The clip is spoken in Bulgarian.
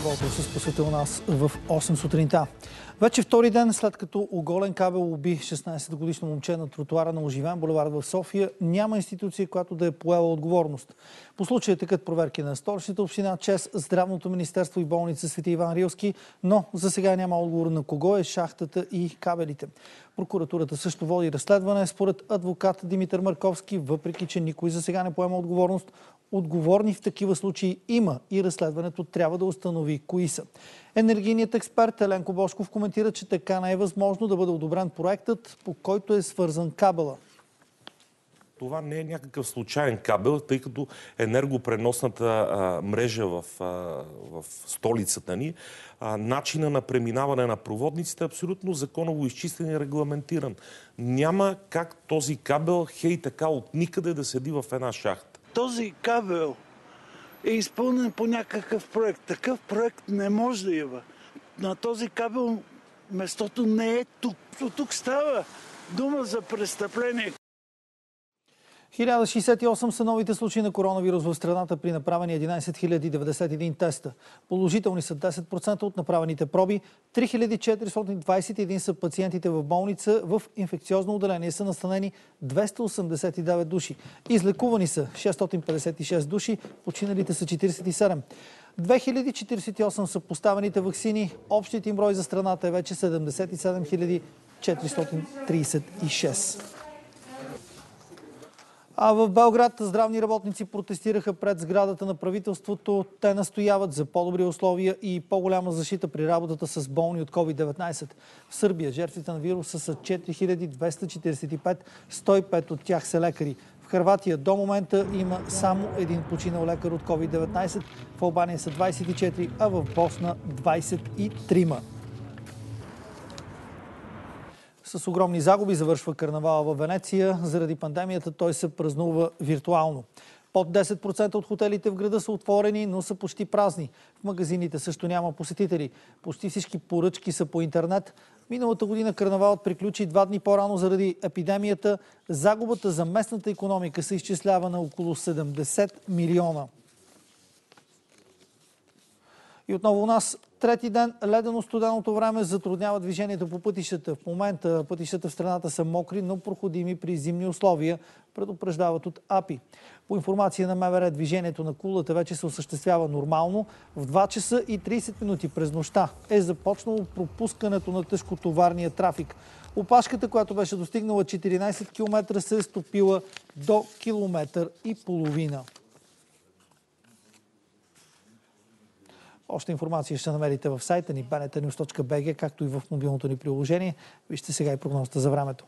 с посетил нас в 8 сутринта. Вече втори ден след като оголен кабел уби 16-годишно момче на тротуара на Оживен булевард в София, няма институция, която да е поела отговорност. По случая текат проверки на столичната община, ЧЕС, Здравното министерство и болница Свети Иван Рилски, но за сега няма отговор на кого е шахтата и кабелите. Прокуратурата също води разследване според адвокат Димитър Марковски, въпреки че никой за сега не поема отговорност. Отговорни в такива случаи има и разследването трябва да установи кои са. Енергийният експерт Еленко Бошков коментира, че така не е възможно да бъде одобрен проектът, по който е свързан кабела това не е някакъв случайен кабел, тъй като енергопреносната а, мрежа в, а, в столицата ни, а, начина на преминаване на проводниците е абсолютно законово изчистен и регламентиран. Няма как този кабел, хей така, от никъде да седи в една шахта. Този кабел е изпълнен по някакъв проект. Такъв проект не може да има. На този кабел местото не е тук. Тук става дума за престъпление. 1068 са новите случаи на коронавирус в страната при направени 11 091 теста. Положителни са 10% от направените проби. 3421 са пациентите в болница. В инфекциозно отделение са настанени 289 души. Излекувани са 656 души, починалите са 47. 2048 са поставените вакцини. Общият им брой за страната е вече 77 436. А в Белград здравни работници протестираха пред сградата на правителството. Те настояват за по-добри условия и по-голяма защита при работата с болни от COVID-19. В Сърбия жертвите на вируса са 4245, 105 от тях са лекари. В Харватия до момента има само един починал лекар от COVID-19. В Албания са 24, а в Босна 23. С огромни загуби завършва карнавала в Венеция. Заради пандемията той се празнува виртуално. Под 10% от хотелите в града са отворени, но са почти празни. В магазините също няма посетители. Почти всички поръчки са по интернет. Миналата година карнавалът приключи два дни по-рано заради епидемията. Загубата за местната економика се изчислява на около 70 милиона. И отново у нас трети ден ледено-студеното време затруднява движението по пътищата. В момента пътищата в страната са мокри, но проходими при зимни условия, предупреждават от АПИ. По информация на МВР, движението на кулата вече се осъществява нормално. В 2 часа и 30 минути през нощта е започнало пропускането на тежкотоварния трафик. Опашката, която беше достигнала 14 км, се е стопила до километър и половина. Още информация ще намерите в сайта ни bnetnews.bg, както и в мобилното ни приложение. Вижте сега и прогнозата за времето.